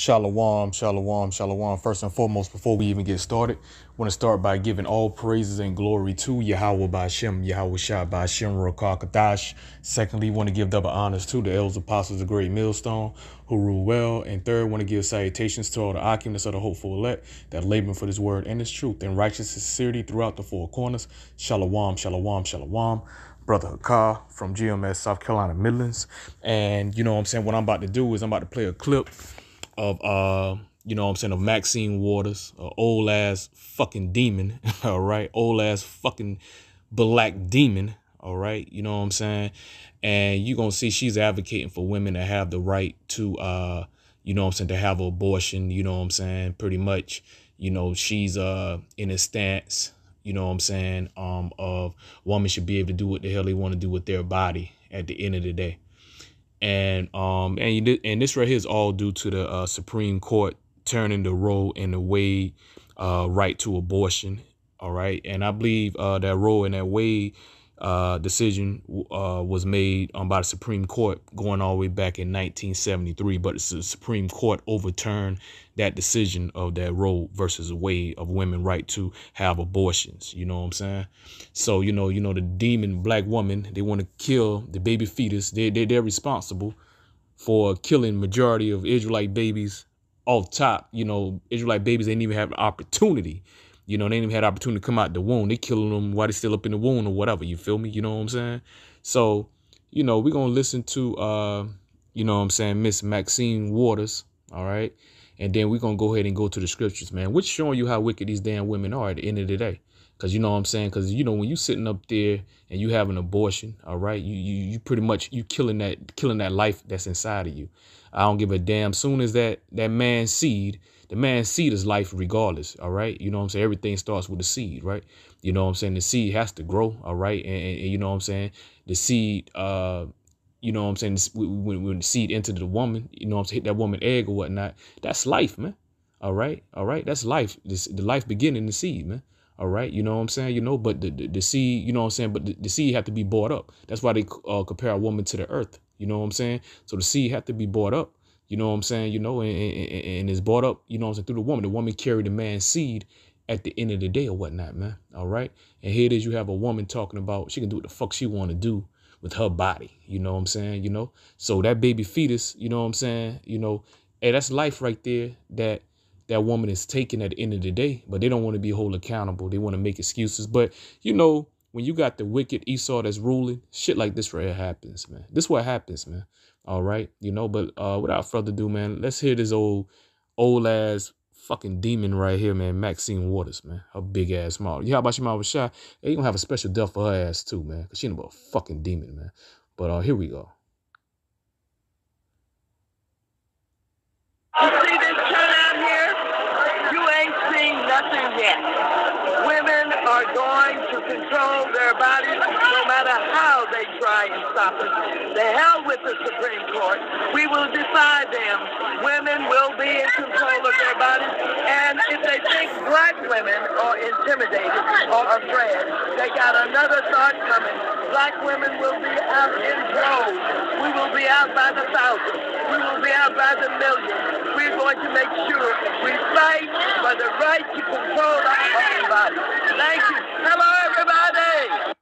Shalom, shalom, shalom. First and foremost, before we even get started, I want to start by giving all praises and glory to Yahweh Bashem, Yahweh Shah Bashem Rakakadash. Secondly, want to give double honors to the elders apostles of Great Millstone who rule well. And third, want to give salutations to all the occupants of the hopeful elect that laboring for this word and its truth and righteous sincerity throughout the four corners. Shalom, shalom, shalom brother Hakar from GMS South Carolina Midlands. And you know what I'm saying? What I'm about to do is I'm about to play a clip of uh you know what I'm saying of Maxine Waters, a old ass fucking demon, all right, old ass fucking black demon, all right, you know what I'm saying, and you're gonna see she's advocating for women to have the right to uh you know what I'm saying to have abortion, you know what I'm saying, pretty much, you know she's uh in a stance, you know what I'm saying, um of women should be able to do what the hell they want to do with their body at the end of the day and um and you and this right here is all due to the uh, Supreme Court turning the Roe and the Wade uh, right to abortion. All right, and I believe uh, that Roe and that Wade uh, decision uh, was made um, by the Supreme Court going all the way back in 1973, but the Supreme Court overturned that decision of that Roe versus Wade of women right to have abortions. You know what I'm saying? So you know, you know, the demon black woman they want to kill the baby fetus. They they they're responsible for killing majority of Israelite babies off top. You know, Israelite babies they didn't even have an opportunity you know, they didn't even had opportunity to come out the womb. They killing them while they still up in the womb or whatever. You feel me? You know what I'm saying? So, you know, we're gonna listen to uh, you know what I'm saying, Miss Maxine Waters, all right? And then we're gonna go ahead and go to the scriptures, man, which showing you how wicked these damn women are at the end of the day. Cause you know what I'm saying? Cause you know, when you sitting up there and you have an abortion, all right, you you you pretty much you killing that killing that life that's inside of you. I don't give a damn. Soon as that that man's seed the man's seed is life regardless. All right. You know what I'm saying? Everything starts with the seed, right? You know what I'm saying? The seed has to grow. All right. And, and, and you know what I'm saying? The seed, uh, you know what I'm saying? When, when the seed entered the woman, you know what I'm saying? Hit that woman egg or whatnot. That's life, man. All right. All right. That's life. This, the life beginning the seed, man. All right. You know what I'm saying? You know, but the, the, the seed, you know what I'm saying? But the, the seed have to be bought up. That's why they uh, compare a woman to the earth. You know what I'm saying? So the seed have to be bought up. You know what I'm saying? You know, and, and, and it's brought up, you know I'm saying, through the woman. The woman carried the man's seed at the end of the day or whatnot, man. All right. And here it is, you have a woman talking about she can do what the fuck she want to do with her body. You know what I'm saying? You know? So that baby fetus, you know what I'm saying? You know, hey, that's life right there that that woman is taking at the end of the day, but they don't want to be hold accountable. They want to make excuses. But you know, when you got the wicked Esau that's ruling, shit like this right here happens, man. This what happens, man. All right, you know, but uh, without further ado, man, let's hear this old, old ass fucking demon right here, man. Maxine Waters, man. Her big ass mouth. Yeah, how about your mouth was shy? Hey, you gonna have a special death for her ass too, man. Cause she ain't about a fucking demon, man. But uh, here we go. You see this turnout here? You ain't seen nothing yet women are going to control their bodies no matter how they try and stop it. The hell with the Supreme Court. We will decide them. Women will be in control of their bodies. And if they think black women are intimidated or afraid, they got another thought coming. Black women will be out in droves. We will be out by the thousands. We will be out by the millions. We're going to make sure we fight for the right to control our own bodies. Thank you. Hello, everybody.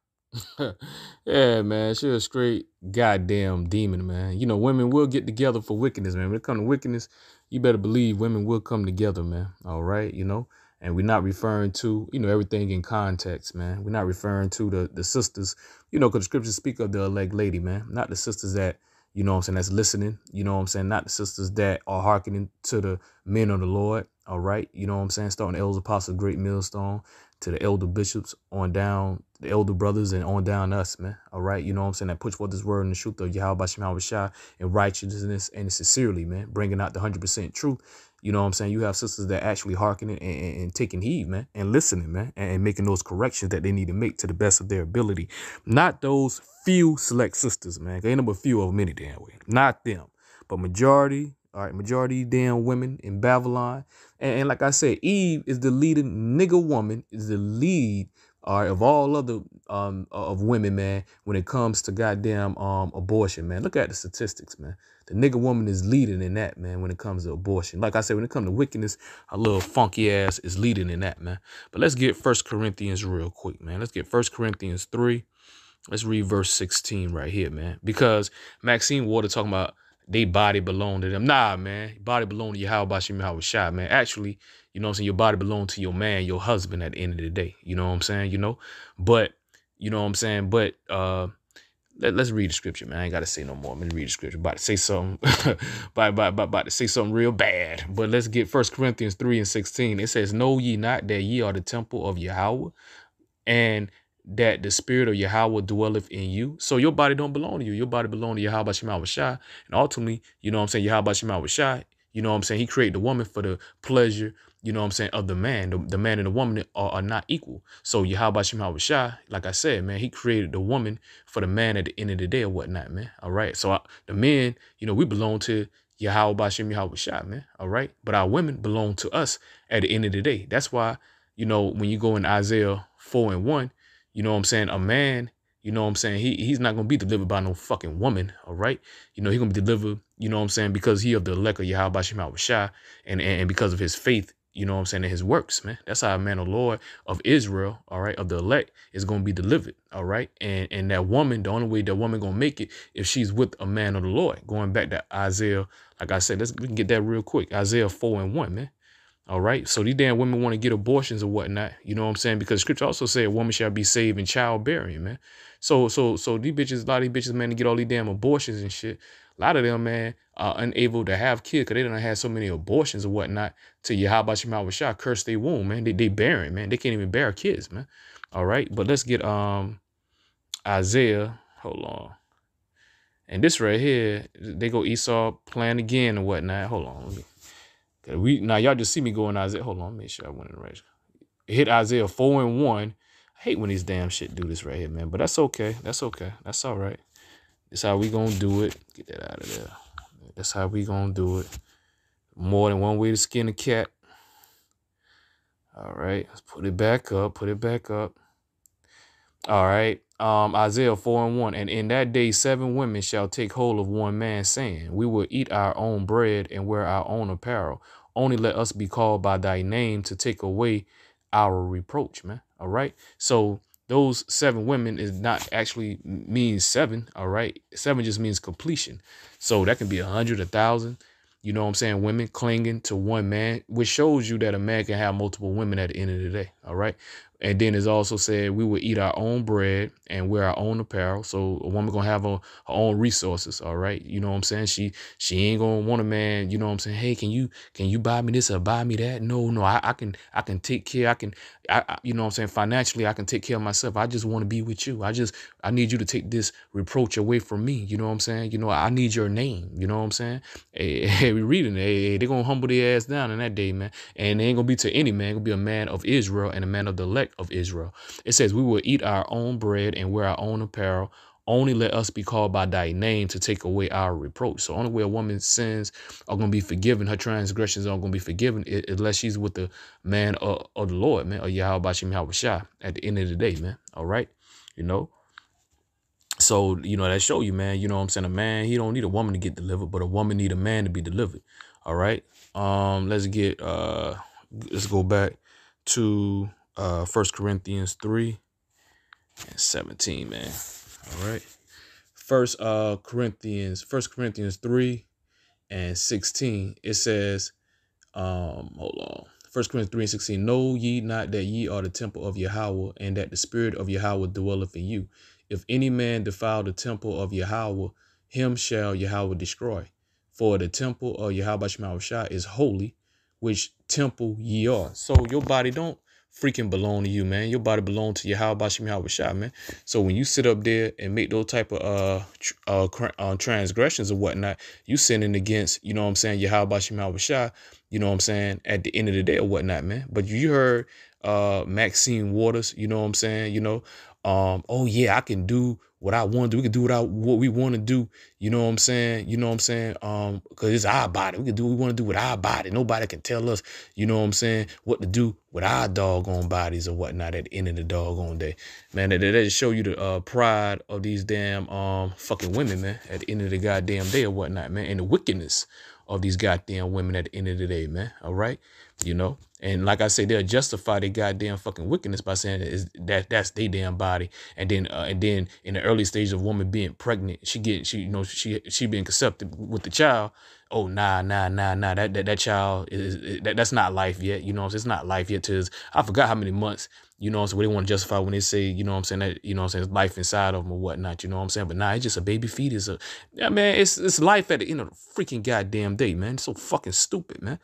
yeah, man, she a straight goddamn demon, man. You know, women will get together for wickedness, man. When it comes to wickedness, you better believe women will come together, man. All right, you know. And we're not referring to, you know, everything in context, man. We're not referring to the the sisters, you know, because the scriptures speak of the elect lady, man. Not the sisters that, you know I'm saying, that's listening. You know I'm saying? Not the sisters that are hearkening to the men of the Lord. All right. You know what I'm saying? Starting the elders apostle, great millstone to the elder bishops on down, the elder brothers and on down us, man. All right. You know what I'm saying? That puts forth this word in the truth of Yahweh Bashim and righteousness and sincerely, man. Bringing out the 100% truth. You know what I'm saying? You have sisters that actually hearkening and, and, and taking heed, man, and listening, man, and, and making those corrections that they need to make to the best of their ability. Not those few select sisters, man. Ain't but few of them any damn way. Not them. But majority, all right, majority damn women in Babylon. And, and, like I said, Eve is the leading nigga woman, is the lead all right, of all other um of women, man, when it comes to goddamn um abortion, man. Look at the statistics, man. The nigga woman is leading in that, man, when it comes to abortion. Like I said, when it comes to wickedness, a little funky ass is leading in that, man. But let's get First Corinthians real quick, man. Let's get First Corinthians 3. Let's read verse 16 right here, man. Because Maxine Water talking about they body belong to them. Nah, man. Body belong to you. How about you? How shot, man? Actually, you know what I'm saying? Your body belong to your man, your husband at the end of the day. You know what I'm saying? You know? But, you know what I'm saying? But uh let, us read the scripture, man. I ain't gotta say no more. I'm gonna read the scripture. About to say something about, about, about, about to say something real bad. But let's get First Corinthians 3 and 16. It says, Know ye not that ye are the temple of Yahweh, and that the spirit of Yahweh dwelleth in you. So your body don't belong to you. Your body belong to Yahweh Shema Shai. And ultimately, you know what I'm saying, Yahweh Shema Shai, you know what I'm saying, he created the woman for the pleasure you know what I'm saying, of the man. The, the man and the woman are, are not equal. So Yahweh Shem Shai, like I said, man, he created the woman for the man at the end of the day or whatnot, man. All right. So I, the men, you know, we belong to Yahweh Shem Yahweh Shai, man. All right. But our women belong to us at the end of the day. That's why, you know, when you go in Isaiah 4 and 1, you know what I'm saying, a man you know what I'm saying? He he's not gonna be delivered by no fucking woman, all right? You know, he gonna be delivered, you know what I'm saying, because he of the elect of Yahweh Shema Shai, and, and because of his faith you know what I'm saying, in his works, man. That's how a man of the Lord of Israel, all right, of the elect is to be delivered, all right? And and that woman, the only way that woman to make it if she's with a man of the Lord. Going back to Isaiah, like I said, let's we can get that real quick. Isaiah 4 and 1, man. All right. So these damn women want to get abortions or whatnot. You know what I'm saying? Because scripture also say a woman shall be saved in childbearing, man. So so so these bitches, a lot of these bitches, man, to get all these damn abortions and shit a lot of them, man, are unable to have kids because they don't have so many abortions or whatnot. To you, how about your mouth was shot? curse their womb, man. They they barren, man. They can't even bear kids, man. All right, but let's get um Isaiah. Hold on. And this right here, they go Esau plan again and whatnot. Hold on. We now y'all just see me going Isaiah. Hold on, make sure I went in the right. Hit Isaiah four and one. I hate when these damn shit do this right here, man. But that's okay. That's okay. That's all right. That's how we gonna do it. Get that out of there. That's how we gonna do it. More than one way to skin a cat. All right, let's put it back up. Put it back up. All right. Um, Isaiah 4 and 1. And in that day, seven women shall take hold of one man, saying, We will eat our own bread and wear our own apparel. Only let us be called by thy name to take away our reproach, man. All right. So those seven women is not actually means seven all right seven just means completion so that can be a hundred a thousand you know what i'm saying women clinging to one man which shows you that a man can have multiple women at the end of the day all right and then it's also said we will eat our own bread and wear our own apparel. So a woman gonna have her, her own resources. All right. You know what I'm saying? She she ain't gonna want a man, you know what I'm saying? Hey, can you can you buy me this or buy me that? No, no, I, I can I can take care. I can I, I you know what I'm saying? Financially, I can take care of myself. I just want to be with you. I just I need you to take this reproach away from me. You know what I'm saying? You know, I need your name. You know what I'm saying? Hey, hey we reading hey, hey, they gonna humble their ass down in that day, man. And they ain't gonna be to any man, gonna be a man of Israel and a man of the elect of Israel. It says, We will eat our own bread and wear our own apparel. Only let us be called by thy name to take away our reproach. So only way a woman's sins are going to be forgiven, her transgressions aren't going to be forgiven unless she's with the man of, of the Lord, man, or Yahweh Bashim Shah at the end of the day, man. All right. You know, so, you know, that show you, man, you know what I'm saying? A man, he don't need a woman to get delivered, but a woman need a man to be delivered. All right. Um, let's get uh let's go back to uh First Corinthians 3 and 17, man. All right. First uh Corinthians, First Corinthians 3 and 16, it says, um, hold on. First Corinthians 3 and 16, know ye not that ye are the temple of Yahweh, and that the spirit of Yahweh dwelleth in you. If any man defile the temple of Yahweh, him shall Yahweh destroy. For the temple of Yahweh Shema is holy, which temple ye are. So your body don't freaking belong to you, man. Your body belong to your How about shot, man? So when you sit up there and make those type of uh, uh, uh, transgressions or whatnot, you sinning against, you know what I'm saying? Your how about shot, you know what I'm saying? At the end of the day or whatnot, man. But you heard uh Maxine Waters, you know what I'm saying? You know, um, oh yeah, I can do what I want to do. We can do what I what we want to do. You know what I'm saying? You know what I'm saying? Um, because it's our body. We can do what we want to do with our body. Nobody can tell us, you know what I'm saying, what to do with our doggone bodies or whatnot at the end of the doggone day. Man, that, that just show you the uh, pride of these damn um fucking women, man, at the end of the goddamn day or whatnot, man, and the wickedness of these goddamn women at the end of the day, man. All right. You know, and like I say, they'll justify their goddamn fucking wickedness by saying that, that's their damn body. And then, uh, and then in the early stage of woman being pregnant, she get, she, you know, she, she being conceived with the child. Oh, nah, nah, nah, nah. That, that, that child is, that, that's not life yet. You know, it's not life yet. Tis, I forgot how many months, you know, I'm so they want to justify when they say, you know I'm saying, that, you know I'm saying, life inside of them or whatnot, you know what I'm saying? But nah, it's just a baby fetus. A, yeah, man, it's, it's life at the end of the freaking goddamn day, man. It's so fucking stupid, man.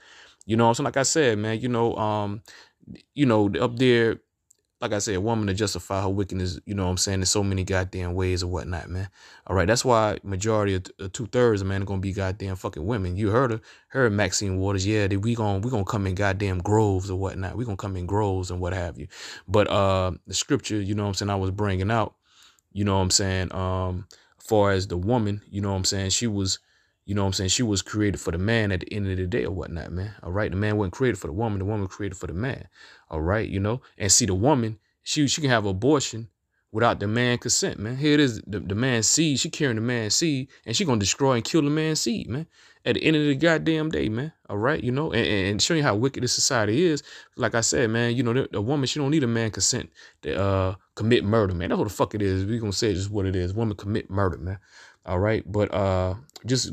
You know, so like I said, man, you know, um, you know, up there, like I said, a woman to justify her wickedness, you know what I'm saying, in so many goddamn ways or whatnot, man. All right, that's why majority of uh, two thirds of men are gonna be goddamn fucking women. You heard her, heard Maxine Waters, yeah, we gonna we gonna come in goddamn groves or whatnot. We gonna come in groves and what have you. But uh the scripture, you know what I'm saying, I was bringing out, you know what I'm saying, um, far as the woman, you know what I'm saying, she was you know what I'm saying? She was created for the man at the end of the day or whatnot, man. All right. The man wasn't created for the woman. The woman created for the man. All right. You know, and see the woman, she she can have abortion without the man consent, man. Here it is, the, the man's seed. She carrying the man's seed and she gonna destroy and kill the man's seed, man. At the end of the goddamn day, man. All right, you know, and, and showing you how wicked this society is. Like I said, man, you know, the, the woman, she don't need a man consent to uh commit murder, man. That's what the fuck it is. We gonna say it's just what it is. Woman commit murder, man. All right. But uh just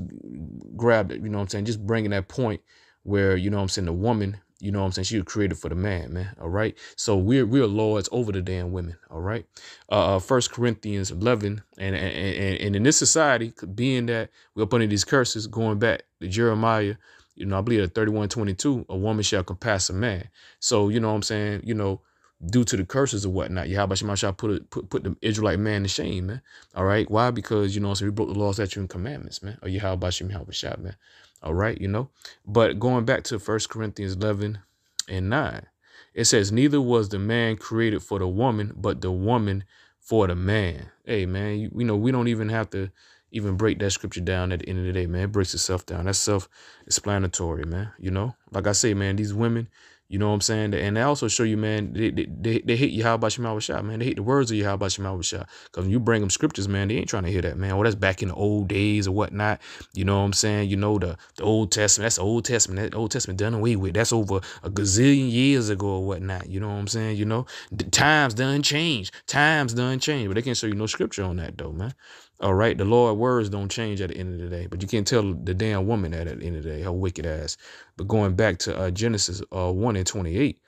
grab it, you know what I'm saying? Just bringing that point where, you know what I'm saying, the woman, you know what I'm saying, she was created for the man, man. All right. So we're we're lords over the damn women. All right. Uh, uh First Corinthians 11, and, and and in this society, being that we're up under these curses, going back to Jeremiah, you know, I believe at 31, 22, a woman shall compass a man. So you know what I'm saying, you know, due to the curses or whatnot. Yahweh Shemashah put, it, put put the Israelite man to shame, man. All right. Why? Because, you know, so we broke the laws, statutes, and commandments, man. Or Yahweh Shemashah, man. All right, you know. But going back to First Corinthians 11 and 9, it says, Neither was the man created for the woman, but the woman for the man. Hey, man, you, you know, we don't even have to even break that scripture down at the end of the day, man. It breaks itself down. That's self-explanatory, man. You know, like I say, man, these women, you know what I'm saying? And they also show you, man, they, they, they, they hate Yahweh Shah, man. They hate the words of Yahweh Shah. Because when you bring them scriptures, man, they ain't trying to hear that, man. Well, that's back in the old days or whatnot. You know what I'm saying? You know, the, the Old Testament, that's the Old Testament. That Old Testament done away with. That's over a gazillion years ago or whatnot. You know what I'm saying? You know, the times done changed. Times done changed. But they can't show you no scripture on that, though, man. All right, the Lord words don't change at the end of the day, but you can't tell the damn woman that at the end of the day, her wicked ass. But going back to uh, Genesis uh, 1 and 28,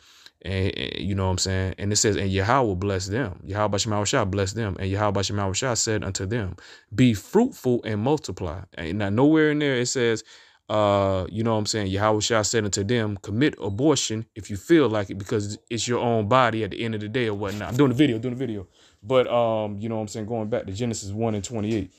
and, and, you know what I'm saying? And it says, and Yahweh will bless them. Yahweh Shemawashah bless them. And Yahweh Shemawashah said unto them, be fruitful and multiply. And now nowhere in there it says, uh, you know what I'm saying? Yahweh Shah said unto them, commit abortion if you feel like it, because it's your own body at the end of the day or whatnot. I'm doing the video, doing the video. But um, you know what I'm saying, going back to Genesis 1 and 28.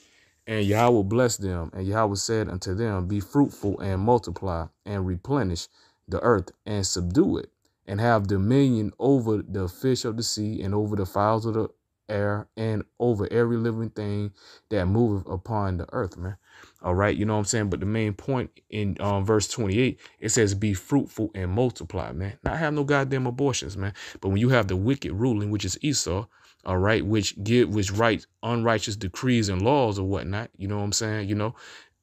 And Yahweh blessed them, and Yahweh said unto them, Be fruitful and multiply, and replenish the earth, and subdue it, and have dominion over the fish of the sea, and over the fowls of the air, and over every living thing that moveth upon the earth, man. All right, you know what I'm saying? But the main point in um, verse 28, it says, Be fruitful and multiply, man. Not have no goddamn abortions, man. But when you have the wicked ruling, which is Esau, all right, which give which write unrighteous decrees and laws or whatnot. You know what I'm saying? You know,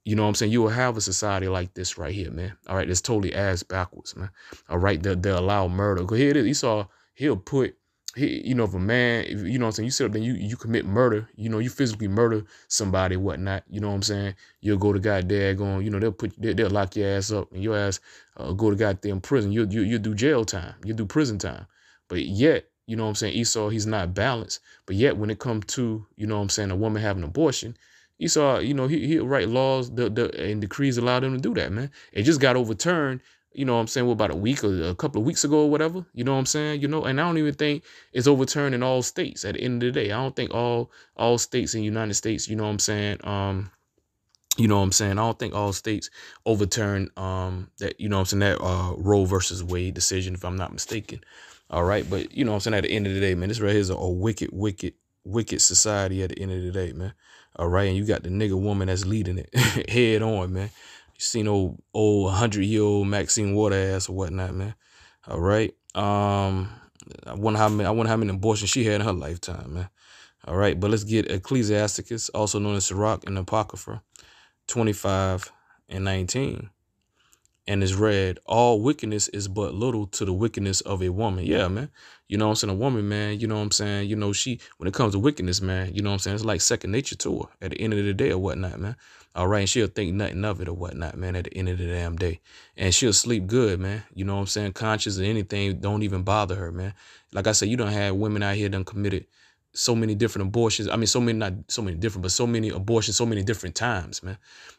you know what I'm saying? You will have a society like this right here, man. All right, it's totally ass backwards, man. All right, they they allow murder. Cause here it is. Esau, he'll put he, you know, if a man, if, you know what I'm saying, you sit up and you you commit murder, you know, you physically murder somebody, whatnot, you know what I'm saying? You'll go to God dad going, you know, they'll put they, will lock your ass up and your ass uh, go to God goddamn prison. You you you do jail time, you'll do prison time. But yet you know what I'm saying, Esau, he's not balanced. But yet when it comes to, you know what I'm saying, a woman having an abortion, Esau, you know, he, he'll write laws the, the, and decrees allow them to do that, man. It just got overturned, you know what I'm saying, well, about a week or a couple of weeks ago or whatever. You know what I'm saying? You know, and I don't even think it's overturned in all states at the end of the day. I don't think all all states in the United States, you know what I'm saying, um, you know what I'm saying? I don't think all states overturn um that, you know what I'm saying, that uh Roe versus Wade decision, if I'm not mistaken. All right. But you know I'm saying? At the end of the day, man, this right here is a, a wicked, wicked, wicked society at the end of the day, man. All right, and you got the nigga woman that's leading it head on, man. You seen old old hundred year old Maxine Water ass or whatnot, man. All right. Um, I wonder how many I wonder how many abortions she had in her lifetime, man. All right, but let's get Ecclesiasticus, also known as Sirach and Apocrypha, 25 and 19 and is read, all wickedness is but little to the wickedness of a woman. Yeah, man. You know what I'm saying? A woman, man, you know what I'm saying? You know, she, when it comes to wickedness, man, you know what I'm saying? It's like second nature to her at the end of the day or whatnot, man. All right. And she'll think nothing of it or whatnot, man, at the end of the damn day. And she'll sleep good, man. You know what I'm saying? Conscious of anything don't even bother her, man. Like I said, you don't have women out here done committed so many different abortions. I mean, so many, not so many different, but so many abortions, so many different times, man.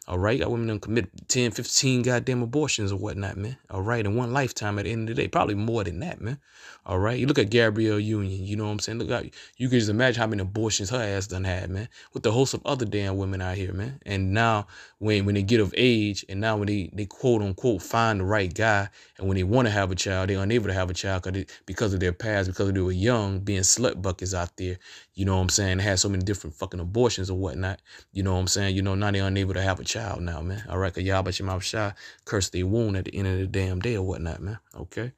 All right. Got women done commit 10, 15 goddamn abortions or whatnot, man. All right. In one lifetime at the end of the day, probably more than that, man. All right. You look at Gabrielle Union, you know what I'm saying? Look you can just imagine how many abortions her ass done had, man. With the host of other damn women out here, man. And now when when they get of age and now when they, they quote unquote find the right guy and when they want to have a child, they're unable to have a child because because of their past, because they were young, being slut buckets out there you know what I'm saying, had so many different fucking abortions or whatnot. You know what I'm saying? You know, now they're unable to have a child now, man. All right, cause y'all but your mouth shy, curse their wound at the end of the damn day or whatnot, man. Okay.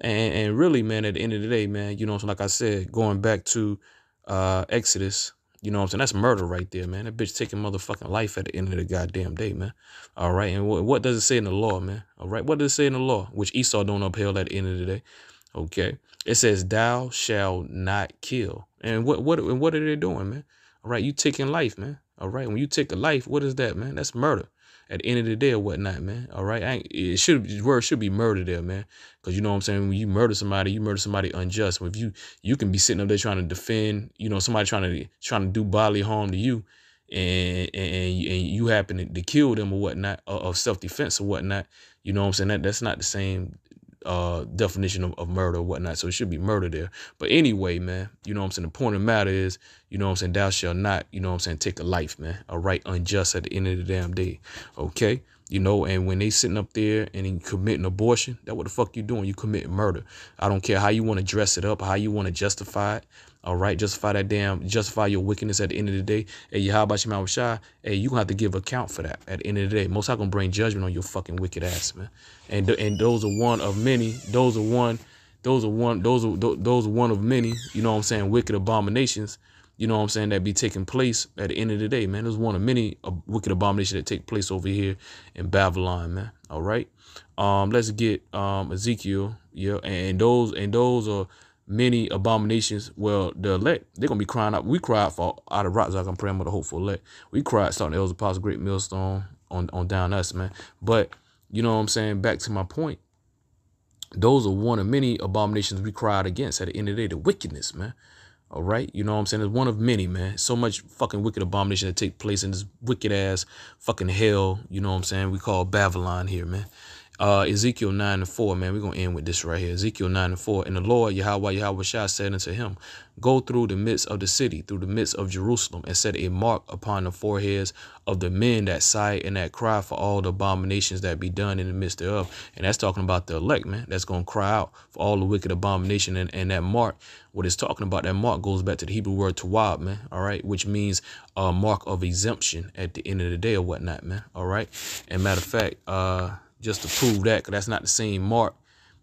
And and really, man, at the end of the day, man, you know, so like I said, going back to uh Exodus, you know what I'm saying? That's murder right there, man. That bitch taking motherfucking life at the end of the goddamn day, man. All right. And what, what does it say in the law, man? All right. What does it say in the law? Which Esau don't upheld at the end of the day. Okay. It says, Thou shall not kill. And what what and what are they doing, man? All right, you taking life, man. All right. When you take a life, what is that, man? That's murder. At the end of the day or whatnot, man. All right. it should word should be murder there, man. Cause you know what I'm saying? When you murder somebody, you murder somebody unjust. If you you can be sitting up there trying to defend, you know, somebody trying to trying to do bodily harm to you, and and, and you happen to, to kill them or whatnot, of self defense or whatnot. You know what I'm saying? That that's not the same uh, definition of, of, murder or whatnot. So it should be murder there. But anyway, man, you know what I'm saying? The point of the matter is, you know what I'm saying? Thou shalt not, you know what I'm saying, take a life, man. A right unjust at the end of the damn day. Okay? You know, and when they sitting up there and you committing abortion, that what the fuck you doing? You committing murder. I don't care how you want to dress it up, how you want to justify it. All right, justify that damn, justify your wickedness at the end of the day. Hey, how about your mouth shy? Hey, you gonna have to give account for that at the end of the day. Most I gonna bring judgment on your fucking wicked ass, man. And and those are one of many. Those are one. Those are one. Those are those are one of many. You know what I'm saying? Wicked abominations. You know what I'm saying? That be taking place at the end of the day, man. There's one of many uh, wicked abominations that take place over here in Babylon, man. All right. Um, let's get um Ezekiel. Yeah, and those and those are many abominations. Well, the elect, they're gonna be crying out. We cried for out of rocks. I'm praying with the hopeful elect. We cried starting the Elder Apostle Great Millstone on, on down us, man. But you know what I'm saying? Back to my point. Those are one of many abominations we cried against at the end of the day, the wickedness, man. All right. You know what I'm saying? It's one of many, man. So much fucking wicked abomination that take place in this wicked ass fucking hell. You know what I'm saying? We call Babylon here, man uh, Ezekiel 9 and 4, man. We're going to end with this right here. Ezekiel 9 and 4. And the Lord, Yahweh, Yahweh Shah, said unto him, Go through the midst of the city, through the midst of Jerusalem, and set a mark upon the foreheads of the men that sigh and that cry for all the abominations that be done in the midst thereof. And that's talking about the elect, man. That's going to cry out for all the wicked abomination. And, and that mark, what it's talking about, that mark goes back to the Hebrew word tawab, man. All right. Which means a mark of exemption at the end of the day or whatnot, man. All right. And matter of fact, uh, just to prove that, because that's not the same mark,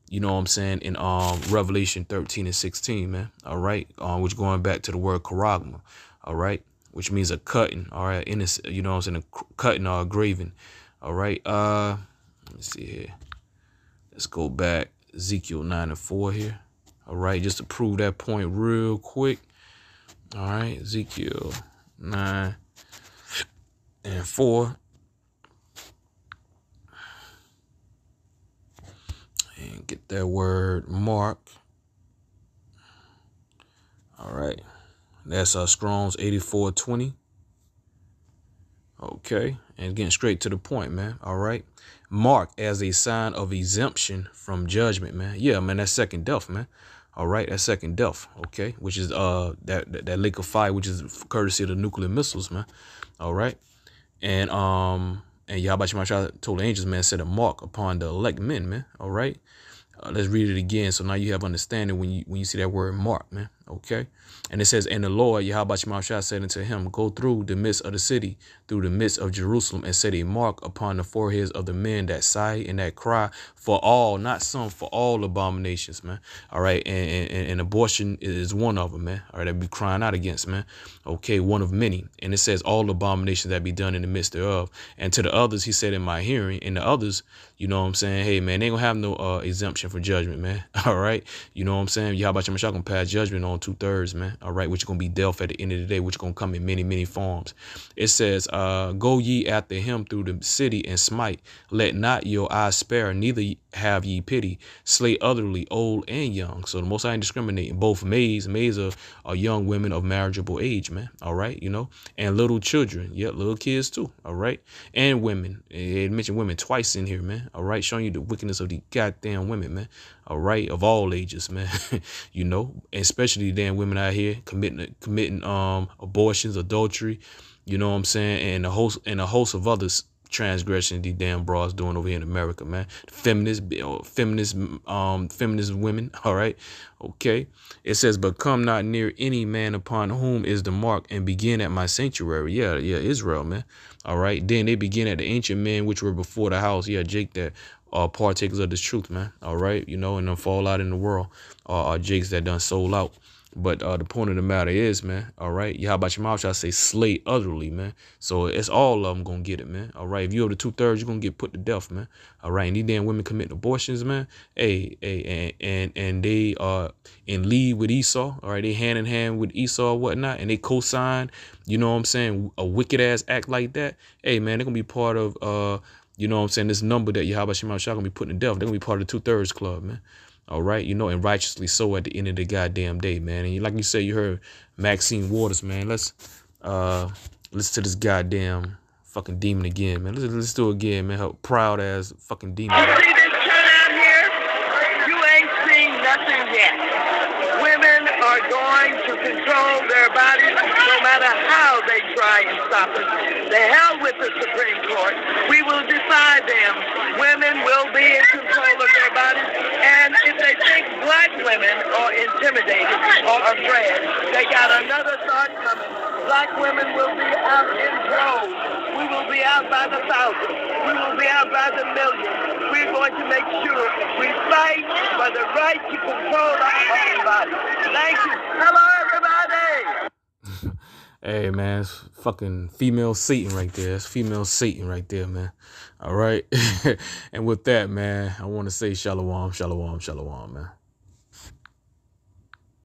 you know what I'm saying, in um Revelation 13 and 16, man. All right. Um, which going back to the word charagma, all right, which means a cutting, all right, in this, you know what I'm saying, a cutting or a graving. All right. Uh let me see here. Let's go back. Ezekiel 9 and 4 here. All right, just to prove that point real quick. All right, Ezekiel 9 and 4. and get that word mark. All right. That's uh, Strong's 8420. Okay. And getting straight to the point, man. All right. Mark as a sign of exemption from judgment, man. Yeah, man, that's second death, man. All right, that's second death, okay, which is uh that, that that lake of fire, which is courtesy of the nuclear missiles, man. All right, and um and Yahweh Shemashah told the angels, man, set a mark upon the elect men, man. All right. Uh, let's read it again. So now you have understanding when you when you see that word mark, man. Okay. And it says, And the Lord, Yahweh said unto him, Go through the midst of the city, through the midst of Jerusalem, and set a mark upon the foreheads of the men that sigh and that cry for all, not some, for all abominations, man. All right. And, and, and abortion is one of them, man. All right. That be crying out against, man. Okay. One of many. And it says, All abominations that be done in the midst thereof. And to the others, he said in my hearing, and the others, you know what I'm saying? Hey, man, they ain't gonna have no uh, exemption for judgment, man. All right. You know what I'm saying? Yahweh Shemashah gonna pass judgment on two thirds, man. All right. Which is gonna be death at the end of the day, which is gonna come in many, many forms. It says, uh, Go ye after him through the city and smite. Let not your eyes spare, neither have ye pity. Slay utterly, old and young. So the most I ain't discriminating. Both maids, maids are, are young women of marriageable age, man. All right, you know, and little children. Yeah, little kids too. All right, and women. It mentioned women twice in here, man. All right, showing you the wickedness of the goddamn women, man. All right, of all ages, man. you know, especially damn women out here committing committing um abortions, adultery. You know what I'm saying, and a host and a host of others transgression these damn bras doing over here in America, man. Feminist, feminist, um, feminist women. All right, okay. It says, "But come not near any man upon whom is the mark, and begin at my sanctuary." Yeah, yeah, Israel, man. All right. Then they begin at the ancient men which were before the house. Yeah, Jake, that are partakers of this truth, man. All right, you know, and then fall out in the world. Uh, are Jakes that done sold out. But uh, the point of the matter is, man, all right, how about your mouth? I say slay utterly, man. So it's all of them gonna get it, man. All right, if you're the two thirds, you're gonna get put to death, man. All right, and these damn women committing abortions, man. Hey, hey, and and and they are in lead with Esau. All right, they hand in hand with Esau whatnot, and they co-sign. You know what I'm saying? A wicked ass act like that. Hey, man, they're gonna be part of uh, you know what I'm saying? This number that Yahweh Shema Shah gonna be putting to death. They're gonna be part of the two thirds club, man. All right, you know, and righteously so at the end of the goddamn day, man. And like you said, you heard Maxine Waters, man. Let's uh listen to this goddamn fucking demon again, man. Let's let's do it again, man. Her proud ass fucking demon. You see this turnout here? You ain't seen nothing yet. Women are going to control their bodies no matter how they try and stop it. The hell with the Supreme Court. We will decide them. Women will be in control of their bodies. And if they think black women are intimidated or afraid, they got another thought coming. Black women will be out in droves. We will be out by the thousands. We will be out by the millions. We're going to make sure we fight for the right to control our own bodies. Thank you. Hello, everybody. Hey man, it's fucking female Satan right there. It's female Satan right there, man. All right. and with that, man, I want to say shalom, shalom, shalom, man.